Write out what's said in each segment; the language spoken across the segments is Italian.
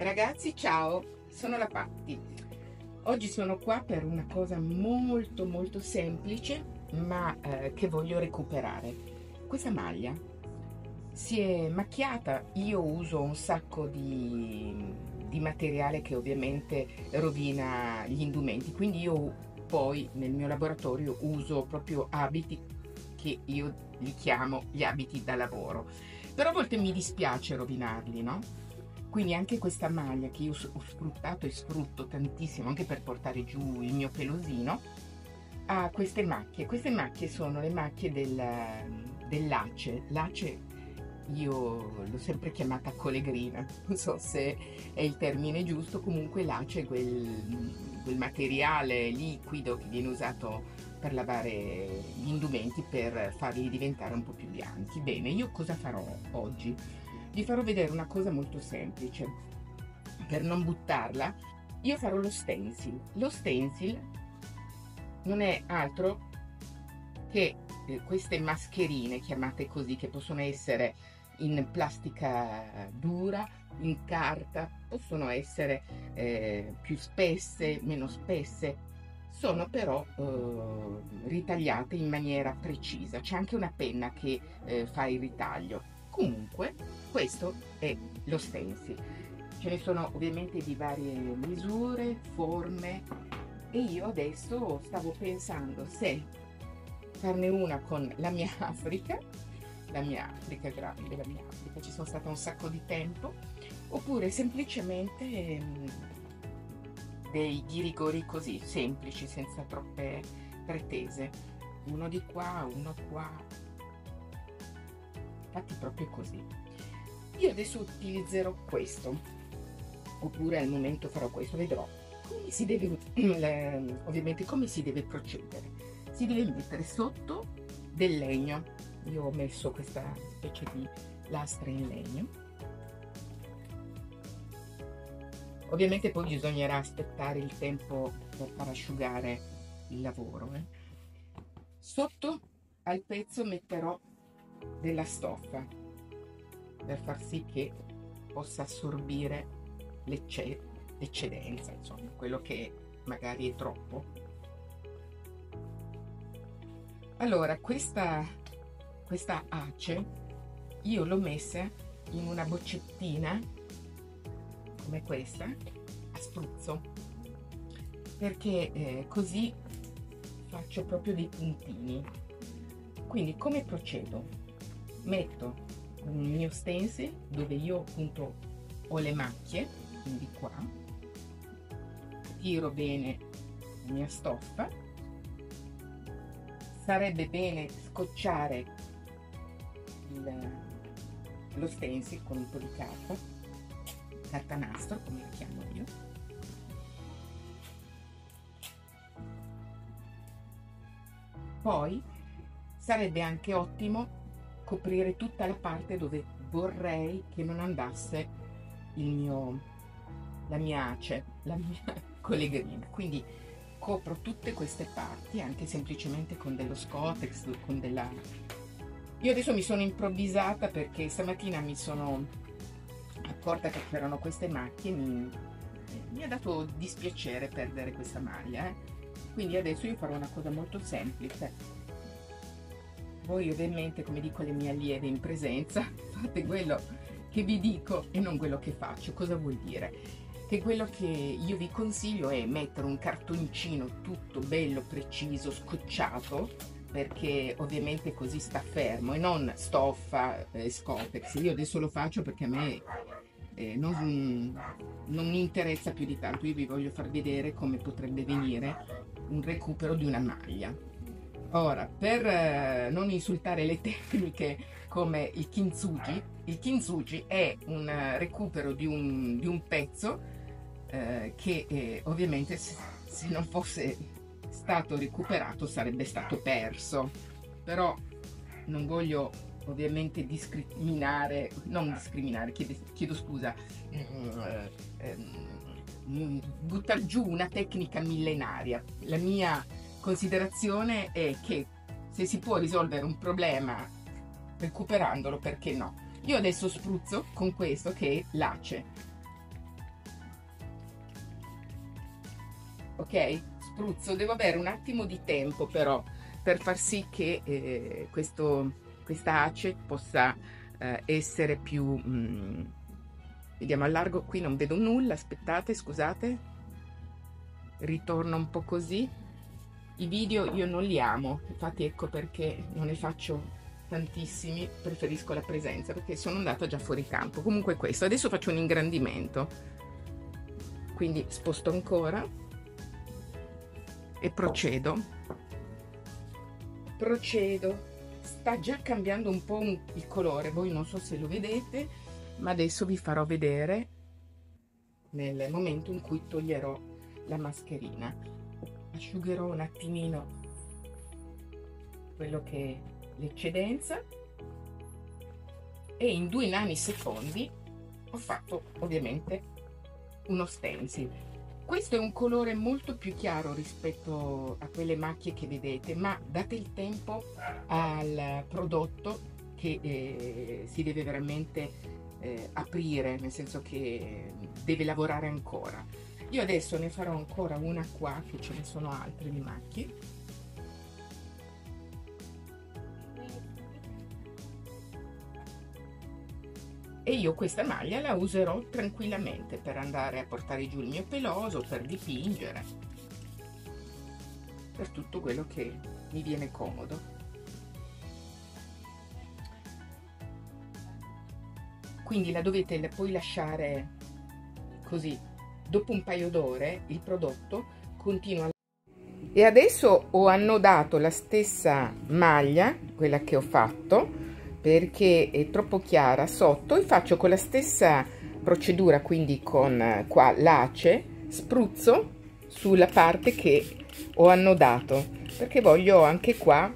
Ragazzi, ciao, sono la Patti. Oggi sono qua per una cosa molto molto semplice, ma eh, che voglio recuperare. Questa maglia si è macchiata, io uso un sacco di, di materiale che ovviamente rovina gli indumenti, quindi io poi nel mio laboratorio uso proprio abiti che io li chiamo gli abiti da lavoro. Però a volte mi dispiace rovinarli, no? Quindi anche questa maglia che io ho sfruttato e sfrutto tantissimo anche per portare giù il mio pelosino, ha queste macchie. Queste macchie sono le macchie del, dell'ace. L'ace io l'ho sempre chiamata colegrina, non so se è il termine giusto, comunque l'ace è quel, quel materiale liquido che viene usato per lavare gli indumenti per farli diventare un po' più bianchi. Bene, io cosa farò oggi? Vi farò vedere una cosa molto semplice. Per non buttarla, io farò lo stencil. Lo stencil non è altro che eh, queste mascherine, chiamate così, che possono essere in plastica dura, in carta, possono essere eh, più spesse, meno spesse, sono però eh, ritagliate in maniera precisa. C'è anche una penna che eh, fa il ritaglio. Comunque, questo è lo stencil. Ce ne sono ovviamente di varie misure, forme e io adesso stavo pensando se farne una con la mia Africa, la mia Africa grande, la mia Africa, ci sono stata un sacco di tempo, oppure semplicemente mm, dei ghirigori così, semplici, senza troppe pretese. Uno di qua, uno qua, fatti proprio così. Io adesso utilizzerò questo, oppure al momento farò questo, vedrò come si deve, ovviamente come si deve procedere. Si deve mettere sotto del legno, io ho messo questa specie di lastra in legno. Ovviamente poi bisognerà aspettare il tempo per far asciugare il lavoro. Eh. Sotto al pezzo metterò della stoffa per far sì che possa assorbire l'eccedenza, insomma, quello che magari è troppo. Allora, questa, questa ace io l'ho messa in una boccettina come questa a spruzzo perché eh, così faccio proprio dei puntini quindi come procedo metto il mio stencil dove io appunto ho le macchie quindi qua. Tiro bene la mia stoffa. Sarebbe bene scocciare il, lo stencil con un po' di carta carta nastro come la chiamo io. Poi sarebbe anche ottimo coprire tutta la parte dove vorrei che non andasse il mio, la mia ace, la mia collegrina. Quindi copro tutte queste parti anche semplicemente con dello scotex, con della... Io adesso mi sono improvvisata perché stamattina mi sono accorta che c'erano queste macchie, mi, mi ha dato dispiacere perdere questa maglia. Eh? Quindi adesso io farò una cosa molto semplice voi ovviamente, come dico le mie allieve in presenza, fate quello che vi dico e non quello che faccio. Cosa vuol dire? Che quello che io vi consiglio è mettere un cartoncino tutto bello, preciso, scocciato, perché ovviamente così sta fermo e non stoffa e eh, scopex. Io adesso lo faccio perché a me eh, non, non mi interessa più di tanto. Io vi voglio far vedere come potrebbe venire un recupero di una maglia Ora, per eh, non insultare le tecniche come il kintsugi, il kintsugi è un recupero di un, di un pezzo eh, che eh, ovviamente se, se non fosse stato recuperato sarebbe stato perso. Però non voglio ovviamente discriminare, non discriminare, chiedo, chiedo scusa, eh, eh, buttare giù una tecnica millenaria. La mia considerazione è che se si può risolvere un problema recuperandolo, perché no? Io adesso spruzzo con questo che è l'ace. Ok? Spruzzo, devo avere un attimo di tempo però per far sì che eh, questo, questa ace possa eh, essere più... Mh, vediamo al largo, qui non vedo nulla, aspettate, scusate. Ritorno un po' così. I video io non li amo, infatti ecco perché non ne faccio tantissimi, preferisco la presenza perché sono andata già fuori campo. Comunque questo, adesso faccio un ingrandimento, quindi sposto ancora e procedo. Procedo, sta già cambiando un po' il colore, voi non so se lo vedete, ma adesso vi farò vedere nel momento in cui toglierò la mascherina. Asciugherò un attimino quello che è l'eccedenza e in due nani secondi ho fatto ovviamente uno stencil. Questo è un colore molto più chiaro rispetto a quelle macchie che vedete ma date il tempo al prodotto che eh, si deve veramente eh, aprire nel senso che deve lavorare ancora io adesso ne farò ancora una qua che ce ne sono altre di macchie e io questa maglia la userò tranquillamente per andare a portare giù il mio peloso, per dipingere, per tutto quello che mi viene comodo. Quindi la dovete poi lasciare così. Dopo un paio d'ore il prodotto continua e adesso ho annodato la stessa maglia, quella che ho fatto, perché è troppo chiara sotto e faccio con la stessa procedura quindi con qua l'ace spruzzo sulla parte che ho annodato perché voglio anche qua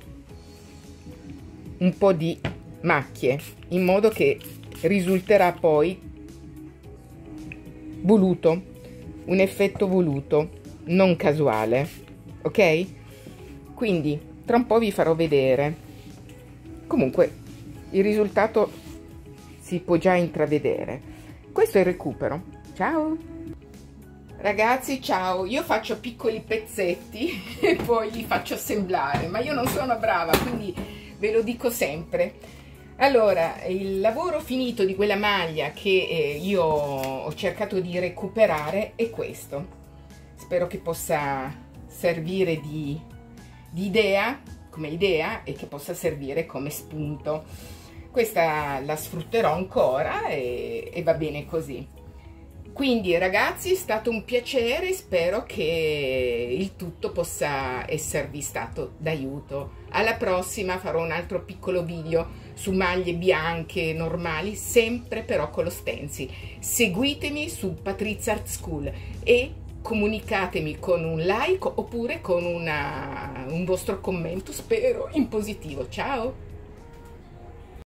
un po' di macchie in modo che risulterà poi voluto un effetto voluto non casuale ok quindi tra un po' vi farò vedere comunque il risultato si può già intravedere. Questo è il recupero. Ciao! Ragazzi, ciao! Io faccio piccoli pezzetti e poi li faccio assemblare, ma io non sono brava, quindi ve lo dico sempre. Allora, il lavoro finito di quella maglia che eh, io ho cercato di recuperare è questo. Spero che possa servire di, di idea, come idea, e che possa servire come spunto questa la sfrutterò ancora e, e va bene così quindi ragazzi è stato un piacere spero che il tutto possa esservi stato d'aiuto. Alla prossima farò un altro piccolo video su maglie bianche normali sempre però con lo stencil. Seguitemi su Patrizia Art School e comunicatemi con un like oppure con una, un vostro commento spero in positivo. Ciao